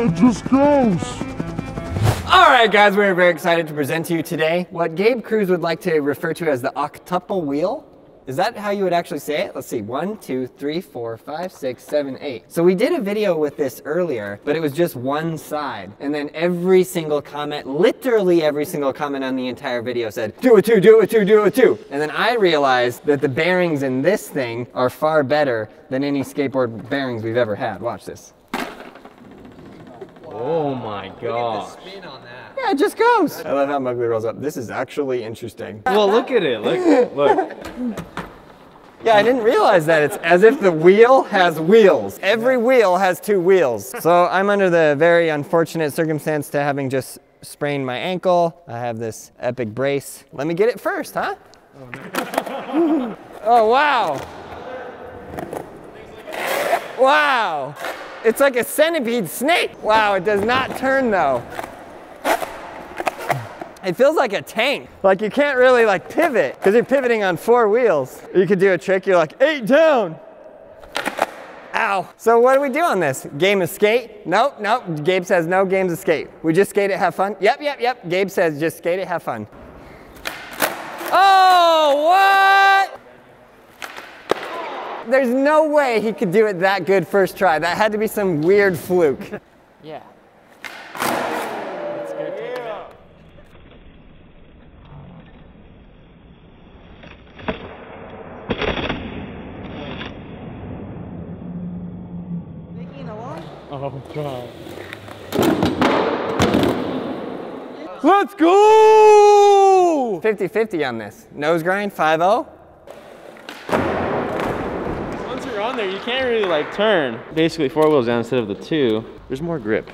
It just goes. All right, guys, we're very excited to present to you today what Gabe Cruz would like to refer to as the octuple wheel. Is that how you would actually say it? Let's see, one, two, three, four, five, six, seven, eight. So we did a video with this earlier, but it was just one side. And then every single comment, literally every single comment on the entire video said, do it two, do it two, do it two. And then I realized that the bearings in this thing are far better than any skateboard bearings we've ever had. Watch this. Oh my gosh. Yeah, it just goes. I love how Mugly rolls up. This is actually interesting. Well, look at it. Look, look. Yeah, I didn't realize that. It's as if the wheel has wheels. Every wheel has two wheels. So I'm under the very unfortunate circumstance to having just sprained my ankle. I have this epic brace. Let me get it first, huh? Oh, oh wow. Wow. It's like a centipede snake. Wow, it does not turn though. It feels like a tank. Like you can't really like pivot because you're pivoting on four wheels. You could do a trick, you're like eight down. Ow. So what do we do on this? Game of skate? Nope, nope. Gabe says no games of skate. We just skate it, have fun? Yep, yep, yep. Gabe says just skate it, have fun. Oh, what? There's no way he could do it that good first try. That had to be some weird fluke. Yeah. God. Let's go! 50-50 on this. Nose grind, oh? 5-0. Once you're on there, you can't really like turn. Basically four wheels down instead of the two. There's more grip.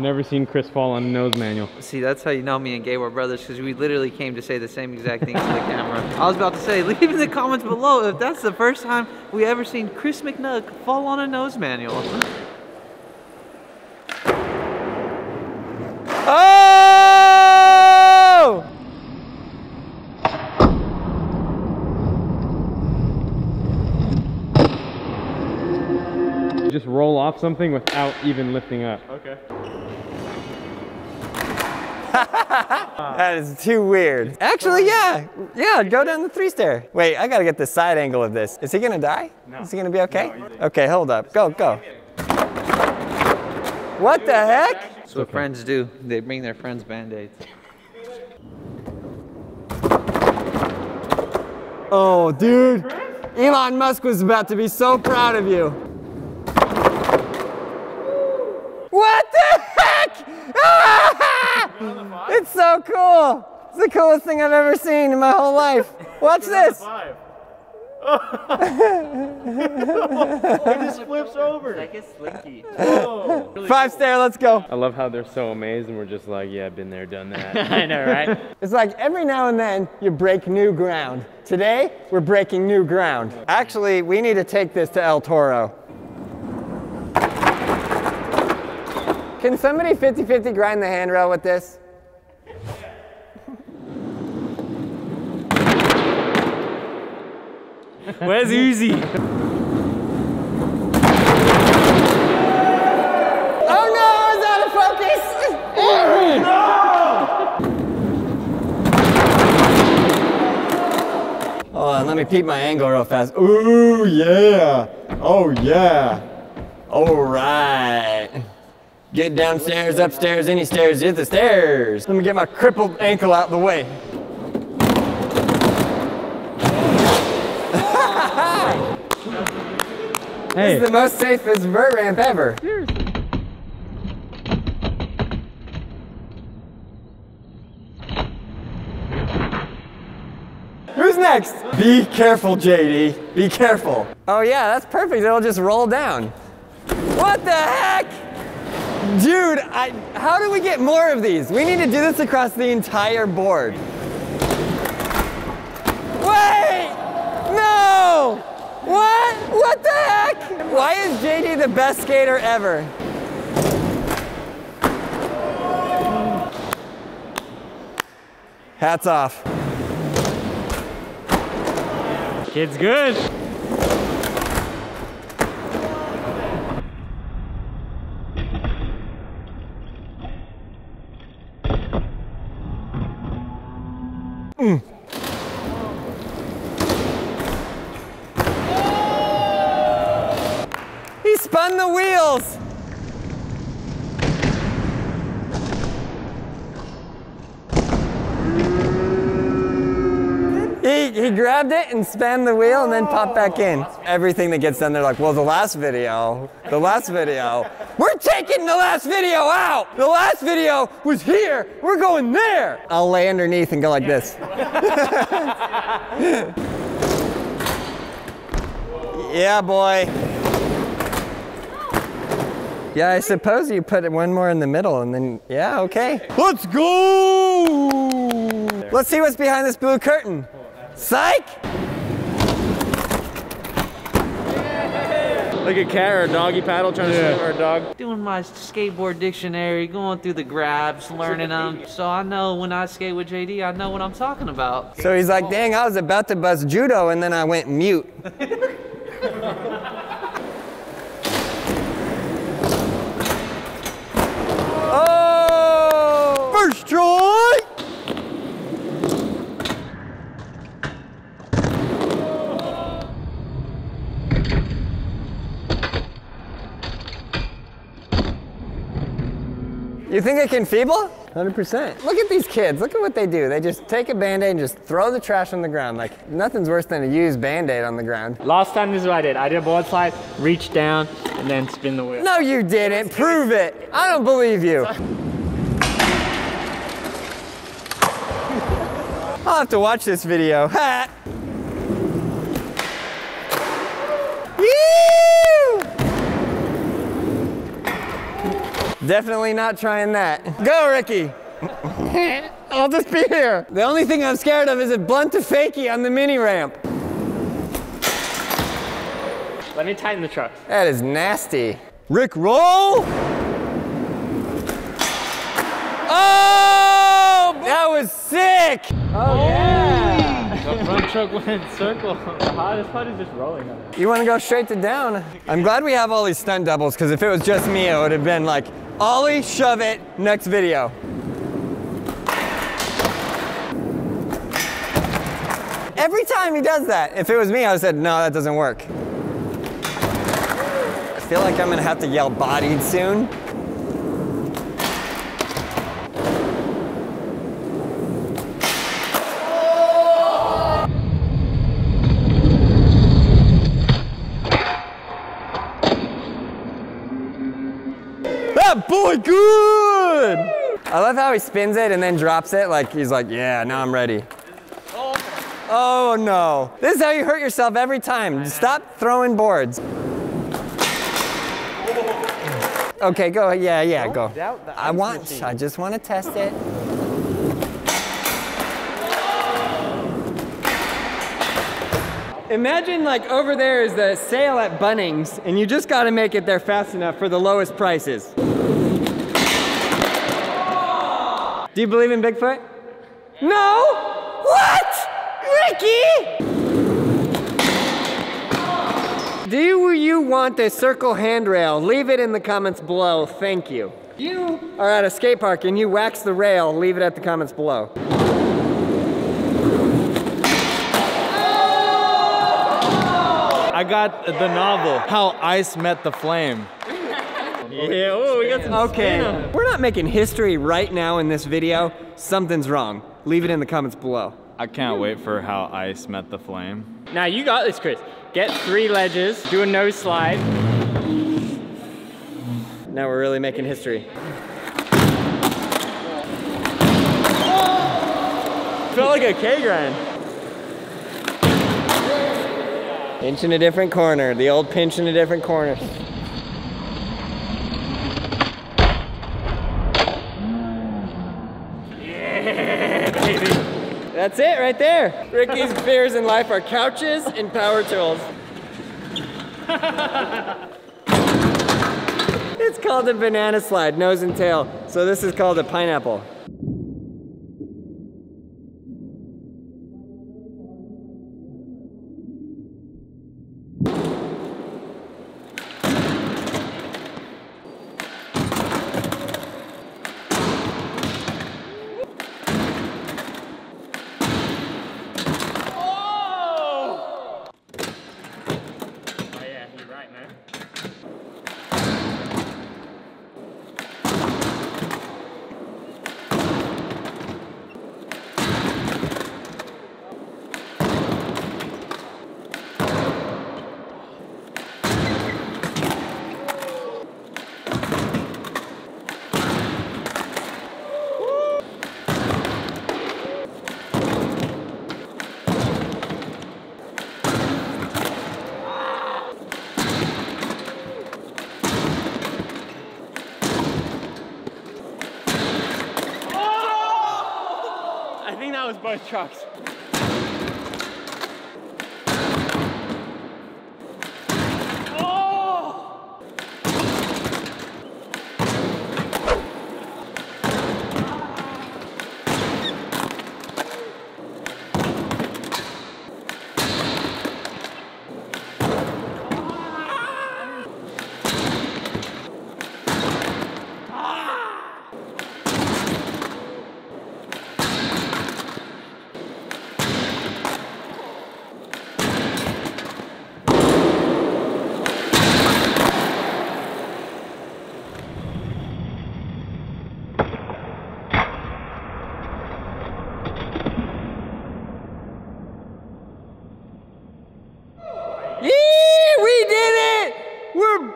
Never seen Chris fall on a nose manual. See, that's how you know me and Gabe are brothers because we literally came to say the same exact things to the camera. I was about to say, leave in the comments below if that's the first time we ever seen Chris McNuck fall on a nose manual. Oh! Just roll off something without even lifting up. Okay. That is too weird. Actually, yeah. Yeah, go down the three stair. Wait, I gotta get the side angle of this. Is he gonna die? No. Is he gonna be okay? okay, hold up. Go, go. What the heck? That's what friends do. They bring their friends band-aids. Oh, dude. Elon Musk was about to be so proud of you. What the heck? Ah! It's so cool. It's the coolest thing I've ever seen in my whole life. Watch this. it just flips over. Like a slinky. Five stair, let's go. I love how they're so amazed and we're just like, yeah, I've been there, done that. I know, right? It's like every now and then you break new ground. Today, we're breaking new ground. Actually, we need to take this to El Toro. Can somebody 50-50 grind the handrail with this? Where's Uzi? Oh no, I was out of focus! Hold on, oh, let me peep my angle real fast. Ooh, yeah. Oh, yeah. All right. Get downstairs, upstairs, any stairs, hit the stairs. Let me get my crippled ankle out of the way. This is the most safest vert ramp ever. Who's next? Be careful, JD. Be careful. Oh yeah, that's perfect. It'll just roll down. What the heck? Dude, I, how do we get more of these? We need to do this across the entire board. Wait! No! What? What the heck? Why is JD the best skater ever? Hats off. Kid's good. Spun the wheels. He, he grabbed it and spun the wheel and then popped back in. Everything that gets done, they're like, well, the last video, the last video, we're taking the last video out. The last video was here. We're going there. I'll lay underneath and go like this. yeah, boy. Yeah, I suppose you put one more in the middle and then, yeah, okay. Let's go! Let's see what's behind this blue curtain. Psych! Like a cat or a doggy paddle trying to swim or a dog. Doing my skateboard dictionary, going through the grabs, learning them. So I know when I skate with JD, I know what I'm talking about. So he's like, dang, I was about to bust judo and then I went mute. oh! First try! You think I can feeble? 100%. Look at these kids. Look at what they do. They just take a band-aid and just throw the trash on the ground. Like, nothing's worse than a used band-aid on the ground. Last time this is what I did. I did a board slide, reach down, and then spin the wheel. No, you didn't. Prove it. I don't believe you. I'll have to watch this video. Ha! Definitely not trying that. Go, Ricky. I'll just be here. The only thing I'm scared of is a blunt to fakie on the mini ramp. Let me tighten the truck. That is nasty. Rick roll. Oh, that was sick. Oh, oh yeah! the front truck went in circle. The hardest part is just rolling on it. You want to go straight to down? I'm glad we have all these stunt doubles because if it was just me, it would have been like, Ollie, shove it, next video. Every time he does that, if it was me, I would have said, no, that doesn't work. I feel like I'm gonna have to yell bodied soon. That boy good! I love how he spins it and then drops it like he's like, yeah, now I'm ready. Oh no. This is how you hurt yourself every time. Stop throwing boards. Okay, go. Yeah, yeah, go. I want, I just want to test it. Imagine like over there is the sale at Bunnings and you just got to make it there fast enough for the lowest prices. Do you believe in Bigfoot? No? What? Ricky? Do you want a circle handrail? Leave it in the comments below. Thank you. You are at a skate park and you wax the rail. Leave it at the comments below. I got the novel, How Ice Met the Flame. Yeah, oh, we got some Okay, spin. we're not making history right now in this video. Something's wrong. Leave it in the comments below. I can't wait for How Ice Met the Flame. Now you got this, Chris. Get three ledges, do a nose slide. Now we're really making history. Felt like a K grind. Pinch in a different corner. The old pinch in a different corner. That's it right there. Ricky's fears in life are couches and power tools. it's called a banana slide, nose and tail. So this is called a pineapple. think that was both trucks.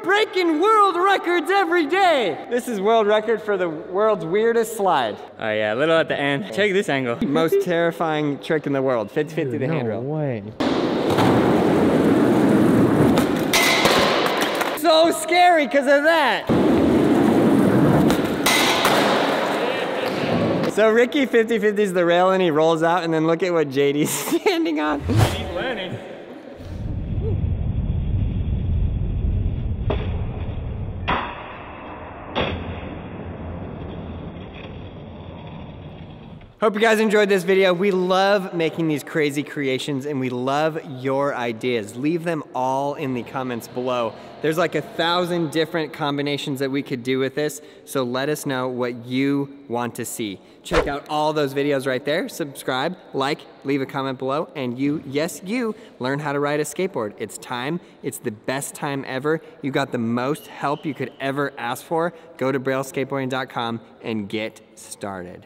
Breaking world records every day. This is world record for the world's weirdest slide. Oh yeah, a little at the end. Check this angle. Most terrifying trick in the world. 50-50 the handrail. way. So scary because of that. So Ricky 50-50s the rail and he rolls out and then look at what JD's standing on. He's learning. Hope you guys enjoyed this video. We love making these crazy creations and we love your ideas. Leave them all in the comments below. There's like a thousand different combinations that we could do with this, so let us know what you want to see. Check out all those videos right there. Subscribe, like, leave a comment below, and you, yes, you, learn how to ride a skateboard. It's time. It's the best time ever. You got the most help you could ever ask for. Go to brailleskateboarding.com and get started.